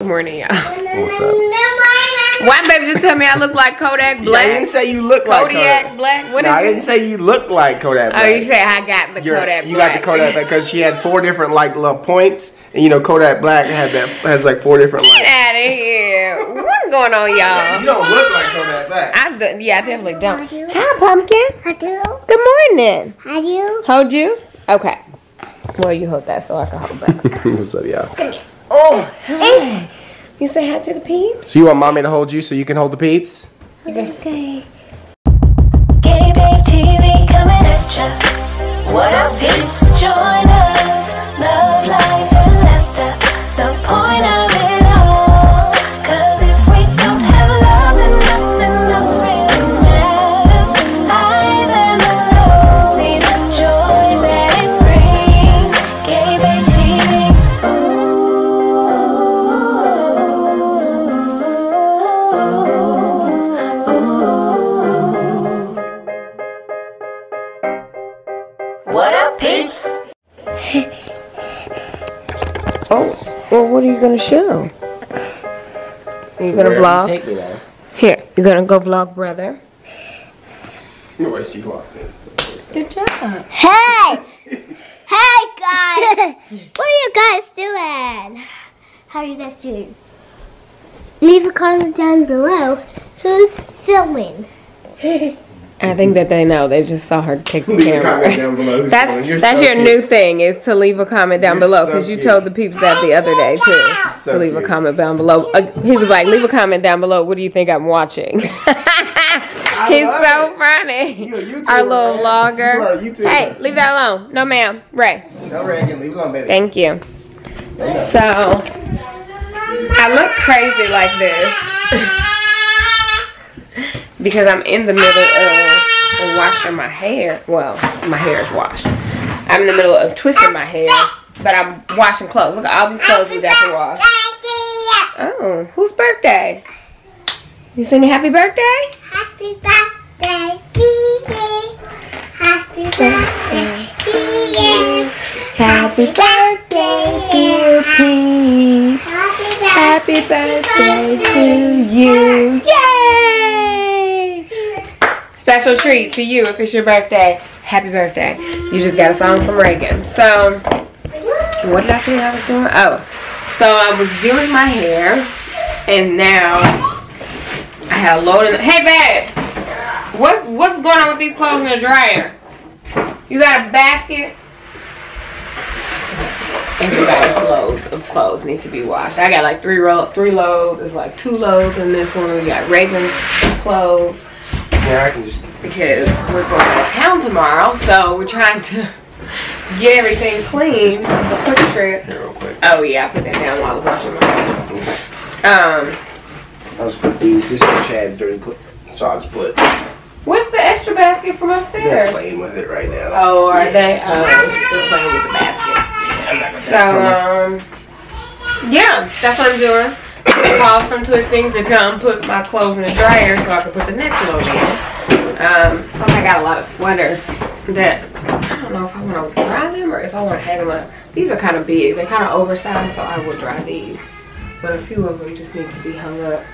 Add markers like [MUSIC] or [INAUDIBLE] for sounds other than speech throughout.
Good morning, y'all. What's up? One baby just tell me I look like Kodak Black. I didn't say you look like Kodak. Black. What no, is I didn't say you look like Kodak. Black. Oh, you say I got the You're- Kodak you Black. got the Kodak Black because she had four different like little points, and you know Kodak Black had that has like four different Get like. out of here. What's going on, y'all? y'all? don't look like Kodak Black. I d- yeah, I definitely don't. I do. Hi, pumpkin. I do. Good morning. I do. Hold you? Okay. Well, you hold that so I can hold that. [LAUGHS] What's up, y'all? Oh, hey. You say hi to the peeps? So you want mommy to hold you so you can hold the peeps? Okay. Gabe Babe TV coming at ya. What up, peeps? Join us. Vlog? Take me now. Here, you're gonna go vlog, brother. Where she walks in. Good job. Hey! [LAUGHS] hey guys! what are you guys doing? How are you guys doing? Leave a comment down below. Who's filming? [LAUGHS] I think that they know. They just saw her take the [LAUGHS] Leave camera. down below. That's. That's so your cute. new thing is to leave a comment down You're below so because you cute. told the peeps that the other day too [LAUGHS] So to leave a comment down below. Uh, he was like, leave a comment down below. What do you think I'm watching? [LAUGHS] He's so it. funny. You Our little man. You are a vlogger. Hey, leave that alone. No, ma'am. Ray. No, Reagan, leave it alone, baby. Thank you. So I look crazy like this because I'm in the middle of washing my hair. Well, my hair is washed. I'm in the middle of twisting my hair, but I'm washing clothes. Look at all these clothes we got to wash. Oh, whose birthday? You singing happy birthday? Happy birthday to you. Happy birthday to you. Happy birthday, dear Pete. Happy birthday to you. Yay! Special treat to you if it's your birthday. Happy birthday. You just got a song from Reagan. So, what did I tell you I was doing? Oh, so I was doing my hair, and now I had a load of. Hey, babe! What's, what's going on with these clothes in the dryer? You got a basket? everybody's loads of clothes need to be washed. I got like three ro- three loads. There's like two loads in this one. We got Reagan clothes Yeah, I can just. because we're going to town tomorrow. So we're trying to [LAUGHS] get everything clean. It's a quick trip. Here, real quick. Oh yeah, I put that down while I was washing my hair. Um, I was put these just for Chad's dirty put. So I'll just put. what's the extra basket from They're upstairs? playing with it right now. Oh, are Yeah, they? so- Oh, they're playing with the basket. I'm not gonna So, um, yeah, that's what I'm doing. [COUGHS] Pause from twisting to come put my clothes in the dryer so I can put the next load in. Um, plus I got a lot of sweaters that I don't know if I want to dry them or if I want to hang them up. These are kind of big. They're kind of oversized, so I will dry these. But a few of them just need to be hung up.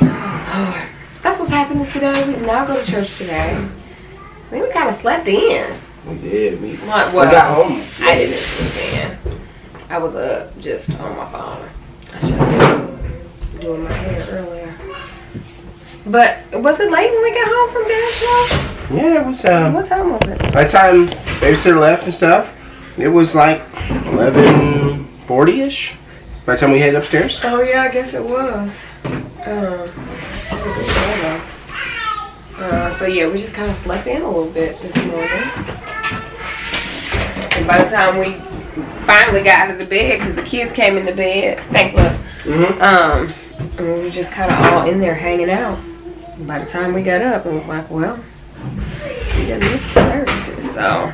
[SIGHS] Oh, Lord. That's what's happening today. We did not go to church today. I think we kind of slept in. We did. We, Not we got home. I didn't sleep in. I was up just on my phone. I should have been doing my hair earlier. But was it late when we got home from dance show? Yeah, it was. Um, What time was it? by the time babysitter left and stuff, it was like 11:40 ish. By the time we headed upstairs. Oh yeah, I guess it was. Um, uh, so yeah, we just kind of slept in a little bit this morning. And by the time we finally got out of the bed, because the kids came in the bed, thanks, love. Mm-hmm. Um, and we were just kind of all in there hanging out. And by the time we got up, it was like, well, we done missed the services, so.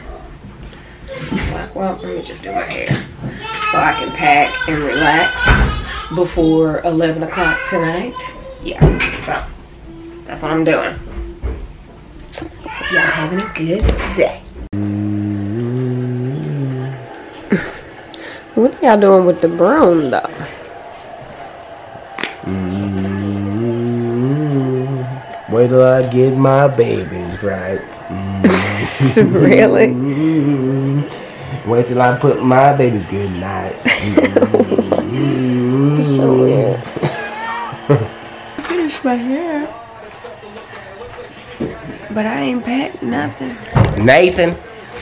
Like, well, let me just do my hair so I can pack and relax before 11 o'clock tonight. Yeah, so that's what I'm doing. Y'all having a good day. Y'all doing with the broom though? Mm, wait till I get my babies right. [LAUGHS] really? Mm, wait till I put my babies good night. [LAUGHS] So weird. [LAUGHS] Finish my hair. But I ain't packed nothing. Nathan.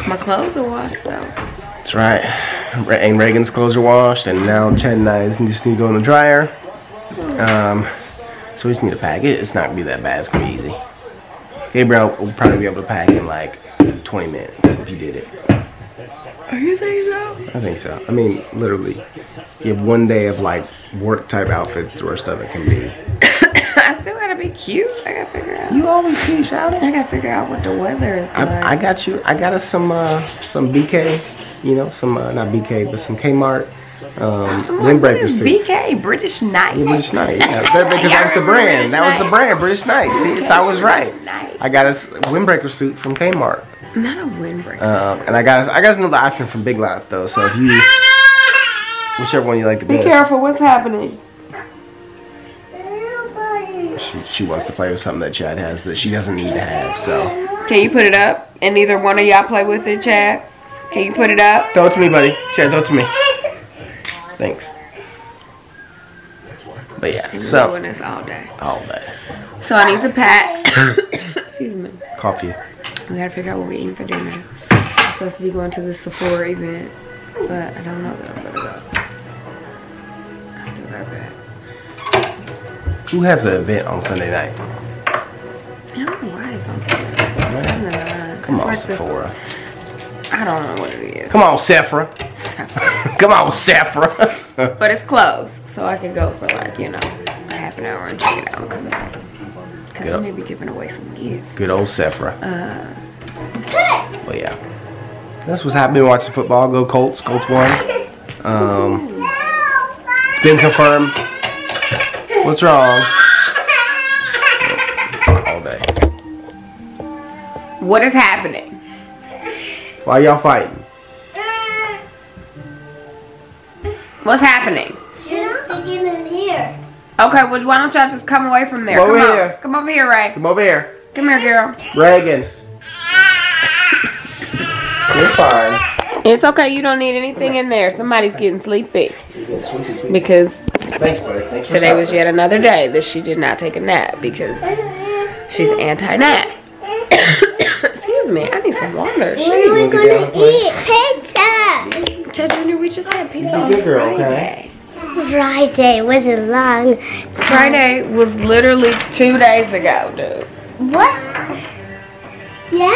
My clothes are washed though. That's right. And Reagan's clothes are washed, and now Chad and I just need to go in the dryer. Um, so we just need to pack it. It's not gonna be that bad. It's gonna be easy. Gabriel will probably be able to pack in like 20 minutes if you did it. Are you think so? I think so. I mean, literally, you have one day of like work type outfits the worst of it can be. [COUGHS] I still gotta be cute. I gotta figure out. You always see shouting. I gotta figure out what the weather is like. I, I got you. I got us some uh, some BK. You know, some uh, not BK, but some Kmart um, I'm like, what windbreaker is suits. BK British Night. Yeah, British Knight. Yeah, [LAUGHS] that, because that was the brand. That was the brand, British Knight. See, so I was right. I got a windbreaker suit from Kmart, Not a windbreaker. um, and I got I got another option from Big Lots though. So if you, whichever one you like to Be best, careful. What's happening? she, she wants to play with something that Chad has that she doesn't need to have. So Can you put it up? And neither one of y'all play with it, Chad? Can you put it up? throw it to me, buddy. Chad, throw it to me. Thanks. But yeah, We're so doing this all day. all day So I need to pack. [COUGHS] Excuse me. coffee. We gotta figure out what we're eating for dinner. I'm supposed to be going to the Sephora event, but I don't know that I'm gonna go. I still got that. Who has an event on Sunday night? I don't know why it's on Sunday. It's on the line. Come on, like this- Sephora. I don't know what it is. Come on, Sephora. [LAUGHS] Come on, Sephora. But it's closed, so I can go for like, you know, a half an hour and check it out and come back. Because I may be giving away some gifts. Good old Sephora. Uh, Well, yeah. That's what's happening watching football. Go Colts. Colts won. Um, it's been confirmed. What's wrong? All day. what is happening? Why y'all fighting? What's happening? She's sticking in here. Okay, well, why don't y'all just come away from there? Come over Come on. here. Come over here, Ray. Come over here. Come here, girl. Reagan. You're fine. It's okay. You don't need anything in there. Somebody's getting sleepy. Because Thanks, buddy. Thanks for today was yet another day that she did not take a nap because she's anti-nap. Excuse me. I need some water. What are Shit. we wanna get down gonna and play? eat? Pizza. Chad Junior, we just had pizza You on good girl, okay? Friday. Friday wasn't long. Friday was literally two days ago, dude. What? Yeah,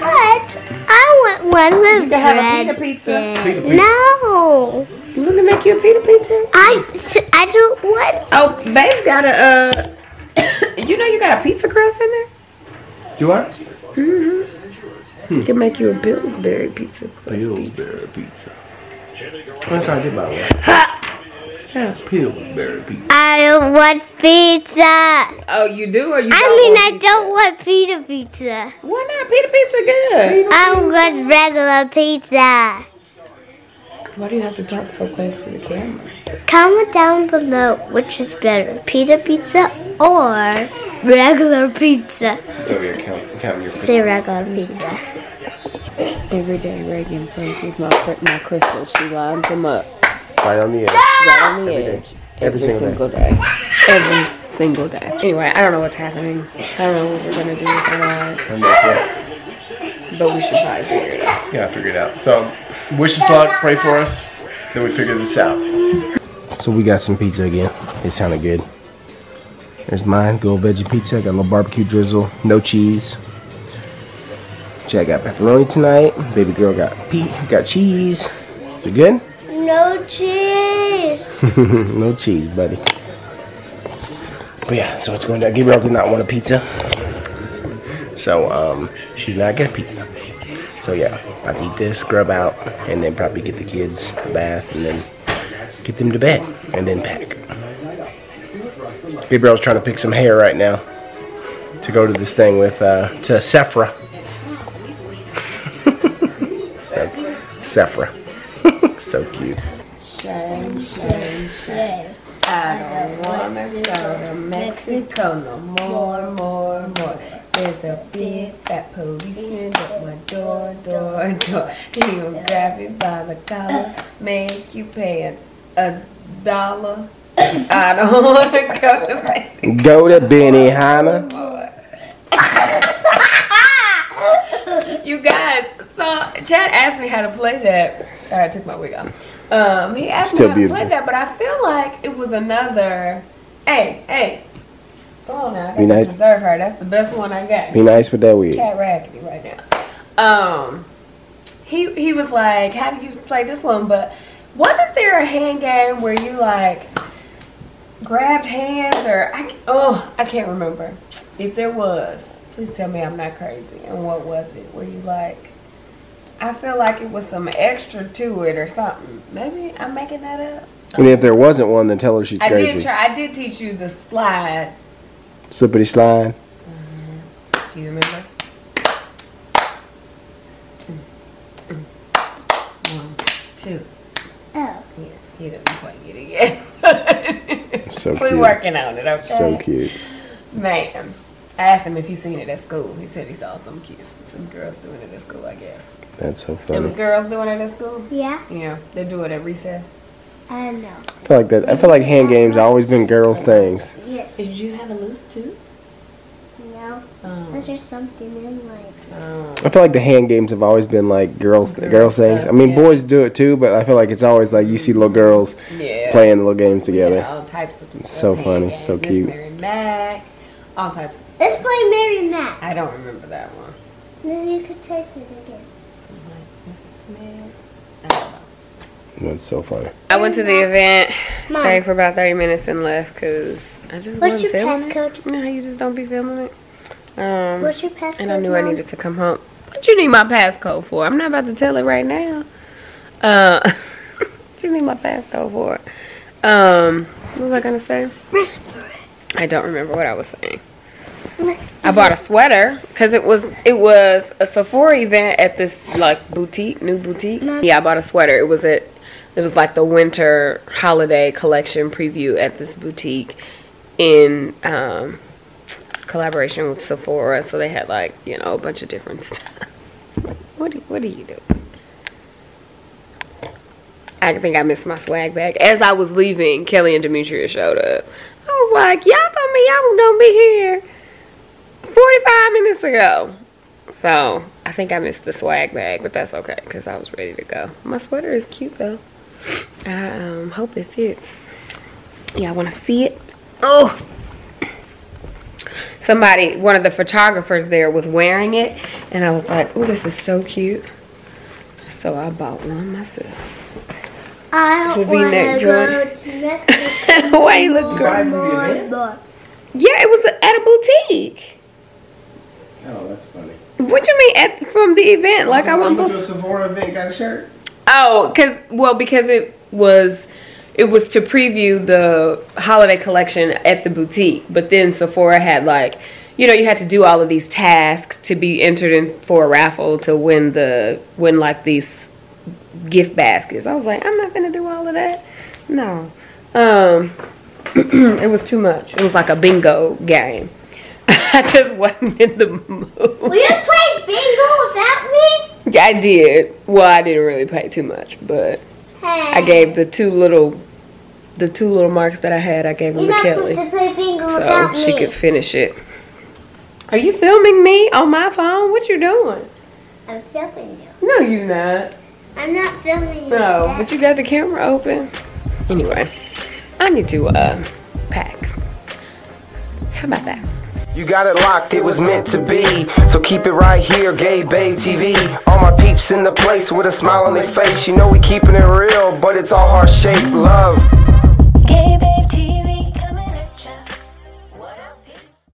but I want one with You can have a pita pizza. breadstick. Pita pizza. No, You want to make you a pita pizza? I, I don't want. Oh, babe's got a, uh, [COUGHS] you know you got a pizza crust in there? Do what? Mm-hmm. Hmm. You can make you a Pillsbury pizza crust. Pillsbury pizza. That's what I did by the way. Yeah. Pillsbury pizza. I don't want pizza. Oh, you do or you I don't mean, want I pizza? don't want pita pizza. Why not? Pita pizza good. I want regular pizza. Why do you have to talk so close to the camera? Comment down below which is better, pita pizza or regular pizza. It's over here count, counting your Say regular pizza. Every day Reagan plays with my, my crystals. She lines them up right on the edge. right on the Every day. edge. Every single day. single day. Every single day. Anyway, I don't know what's happening. I don't know what we're gonna do with our lives, And that's it. but we should probably figure it out. Yeah, figure it out. So, wish us luck. Pray for us. Then we figure this out. So we got some pizza again. It sounded good. There's mine, good old veggie pizza. Got a little barbecue drizzle, no cheese. Jack got pepperoni tonight. Baby girl got pe- got cheese. Is it good? No cheese. [LAUGHS] no cheese, buddy. But yeah, so it's going down. Gabriel did not want a pizza. So, um, she did not get a pizza. So yeah, I have to eat this, grub out, and then probably get the kids a bath, and then get them to bed, and then pack. Gabriel's trying to pick some hair right now to go to this thing with, uh, to Sephora. [LAUGHS] so, Sephora. [LAUGHS] so cute. Shame, shame, shame. I don't wanna go to Mexico no more. There's a big fat policeman at my door, door, door. He'll grab you by the collar, make you pay a, a dollar. I don't [LAUGHS] wanna go to Mexico. Go to Benny Hanna. [LAUGHS] You guys, so Chad asked me how to play that. All right, I took my wig off. Um, he asked Still me how to play that, but I feel like it was another. Hey, hey, come on now. I Be nice. Her. That's the best one I got. Be nice with that wig. Cat raggedy right now. Um, he he was like, "How do you play this one?" But wasn't there a hand game where you like grabbed hands or I oh I can't remember. If there was, please tell me I'm not crazy. And what was it? Were you like? I feel like it was some extra to it or something. Maybe I'm making that up. And if there wasn't one, then tell her she's I did crazy. try. I did teach you the slide. Slippity slide. Do you remember? Mm, mm. One, two. Oh. Yeah, he doesn't quite get it yet. So [LAUGHS] We're cute. working on it, okay? So cute. Man, I asked him if he seen it at school. He said he saw some kids, some girls doing it at school, I guess. That's so There was funny. girls doing it at school? Yeah, Yeah, they do it at recess. I don't know. I feel like that. I feel like hand games have always been girls' things. Yes. Did you have a loose too? No. Um, Was there something in like? um, I feel like the hand games have always been like girls, Girl girls things. I mean, yeah. boys do it too, but I feel like it's always like you see little girls yeah. playing little games together. Yeah, all types of It's stuff, so hand funny, games, so Miss cute. Mary Mack, all types. Of, Let's play Mary Mack. I don't remember that one. Then you could take it again. Something like Mrs. Smith. I don't know. That's so funny. I went to the event, Mom. stayed for about 30 minutes and left because I just What's wasn't your feeling passcode? it. You know how you just don't be feeling it? Um, What's your passcode? and I knew I needed to come home. What you need my passcode for? I'm not about to tell it right now. Uh, [LAUGHS] what you need my passcode for? Um, what was I gonna say? I don't remember what I was saying. I bought a sweater because it was it was a Sephora event at this like boutique, new boutique. Yeah, I bought a sweater. It was at it was like the winter holiday collection preview at this boutique in um, collaboration with Sephora. So they had like you know a bunch of different stuff. what do what do you do? I think I missed my swag bag. As I was leaving, Kelly and Demetria showed up. I was like, y'all told me y'all was gonna be here 45 minutes ago. So I think I missed the swag bag, but that's okay because I was ready to go. My sweater is cute though. I um, hope it fits. Y'all want to see it? Oh! Somebody, one of the photographers there was wearing it, and I was like, oh, this is so cute. So I bought one myself. I don't want to go [LAUGHS] to Mexico. Why you look good? Yeah, it was at a boutique. Oh, that's funny. What do you mean at from the event? Like I wasn't supposed a Sephora event, got a shirt. Oh, cause well, because it was it was to preview the holiday collection at the boutique, but then Sephora had like, you know, you had to do all of these tasks to be entered in for a raffle to win the win like these gift baskets. I was like, I'm not gonna do all of that. No, um, [CLEARS THROAT] it was too much. It was like a bingo game. [LAUGHS] I just wasn't in the mood. Will you play bingo without me? Yeah, I did. Well, I didn't really play too much, but Hey. I gave the two little, the two little marks that I had. I gave them You're to Kelly, to so she me. could finish it. Are you filming me on my phone? What you doing? I'm filming you. No, you're not. I'm not filming you. No, but you got the camera open. Anyway, I need to uh pack. How about that? You got it locked, it was meant to be. So keep it right here, Gabe Babe TV. All my peeps in the place with a smile on their face. You know we keeping it real, but it's all heart shaped love.